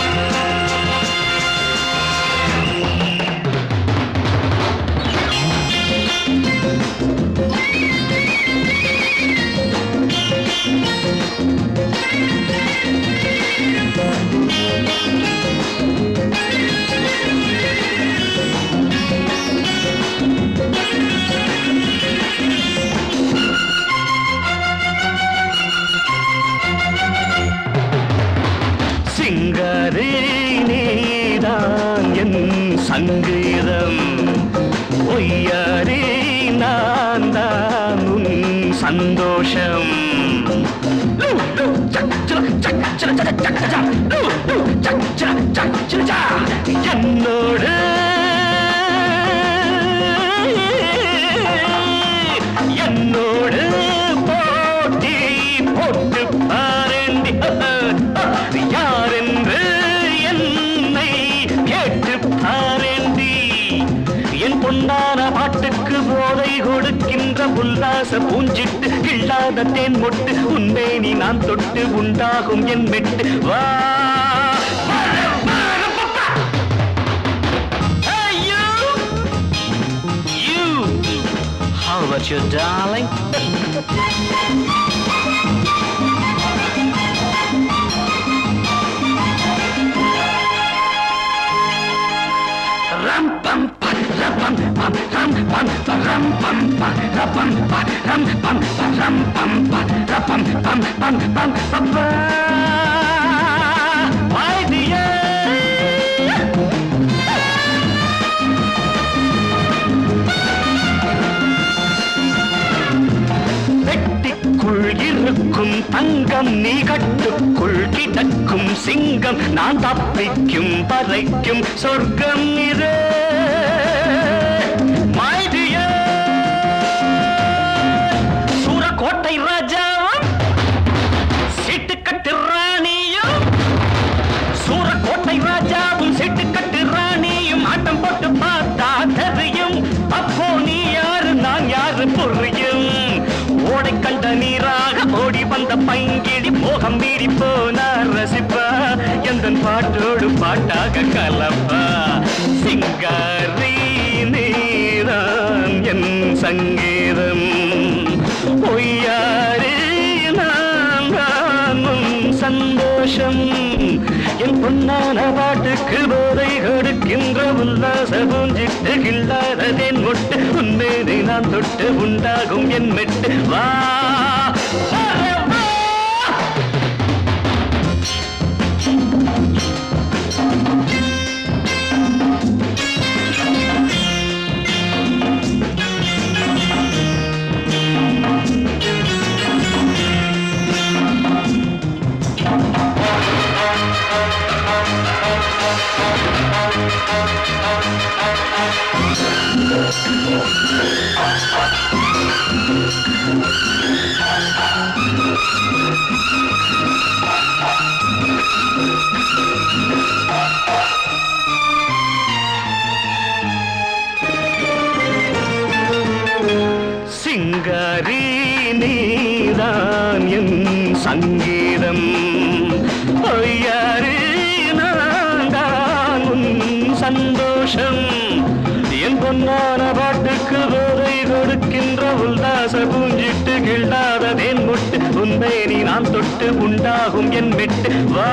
சிங்காரி சங்கீதம் ஒய்யாரி நான் தான் உன் சந்தோஷம் பொன்னான பாட்டுக்கு போதை கொடுக்கின்ற உல்லாச பூஞ்சிட்டு கிள்ளாத தேன் மொட்டு உன்மேனி நான் தொட்டு உண்டாகும் என் மெட்டு. வா! How about your darling? Pam pam pam pam pam pa My dear வெட்டிக்குள் இருக்கும் தங்கம் நீ கட்டுக்குள் கிடக்கும் சிங்கம். நான் தப்பிக்கும் பறைக்கும் சொர்க்கம் நீ பைங்கிடி போனார் ரசிப்பா. எந்த பாட்டோடு பாட்டாக கலப்பா. சிங்காரி நீதான் என் சங்கீதம். பொய்யாரே நான் சந்தோஷம். என் பொன்னான பாட்டுக்கு போதை கொடுக்கின்ற உல்லாச பூஞ்சிட்டு கில்லாததேன் முட்டு உன்மேதை நான் தொட்டு உண்டாகும் என் மெட்டு. வா. சிங்காரி நீதான் என் சங்கீதம். பொய்யாரி சந்தோஷம். என் பொன்னான பாட்டுக்கு போதை கொடுக்கின்ற உல்லாச பூஞ்சிட்டு கிள்ளாததேன் முட்டு உண்மை நீ நான் தொட்டு உண்டாகும் என் வெட்டு. வா